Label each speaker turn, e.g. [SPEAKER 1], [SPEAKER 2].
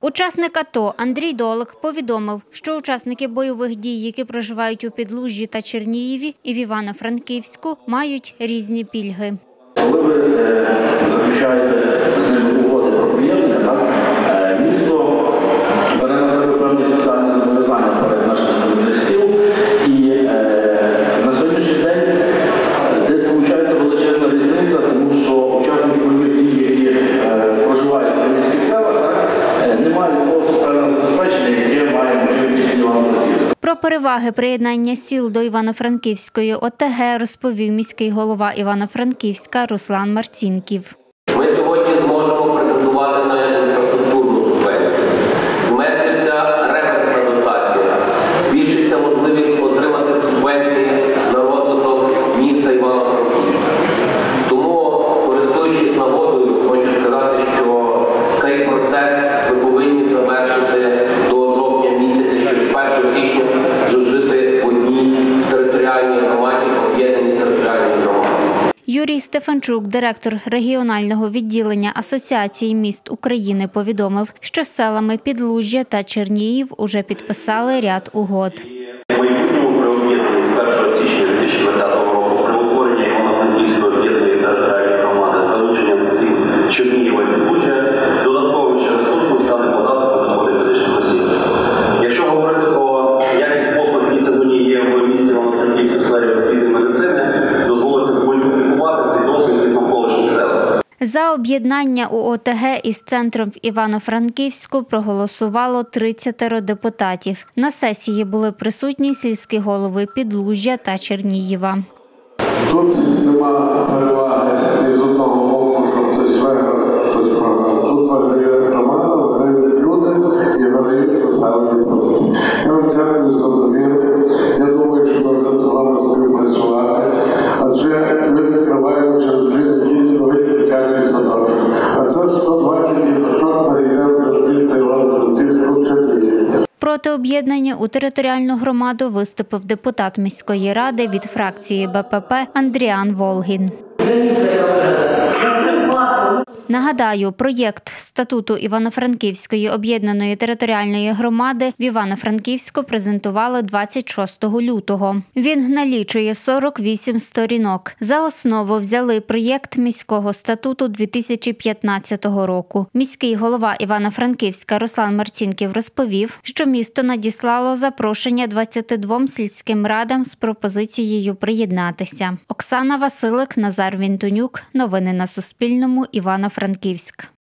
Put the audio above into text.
[SPEAKER 1] Учасник АТО Андрій Долик повідомив, що учасники бойових дій, які проживають у Підлужжі та Черніїві і в Івано-Франківську, мають різні пільги.
[SPEAKER 2] Коли ви
[SPEAKER 1] переваги приєднання сіл до Івано-Франківської ОТГ розповів міський голова Івано-Франківська Руслан Марцінків.
[SPEAKER 3] Ми сьогодні зможемо претендувати на інфраструктурну
[SPEAKER 1] Юрій Стефанчук, директор регіонального відділення Асоціації міст України, повідомив, що селами Підлужжя та Черніїв уже підписали ряд угод.
[SPEAKER 4] Майбутньому об'єднанні з 1 січня
[SPEAKER 1] За об'єднання у ОТГ із центром в Івано-Франківську проголосувало 30 депутатів. На сесії були присутні сільські голови Підлужжя та Чернієва.
[SPEAKER 5] Тут нема переваги із одного
[SPEAKER 1] Проти об'єднання у територіальну громаду виступив депутат міської ради від фракції БПП Андріан Волгін. Нагадаю, проєкт статуту Івано-Франківської об'єднаної територіальної громади в Івано-Франківську презентували 26 лютого. Він налічує 48 сторінок. За основу взяли проєкт міського статуту 2015 року. Міський голова Івано-Франківська Руслан Марцінків розповів, що місто надіслало запрошення 22 сільським радам з пропозицією приєднатися. Оксана Василик, Назар Вінтонюк. Новини на Суспільному. Івано-Франківськ.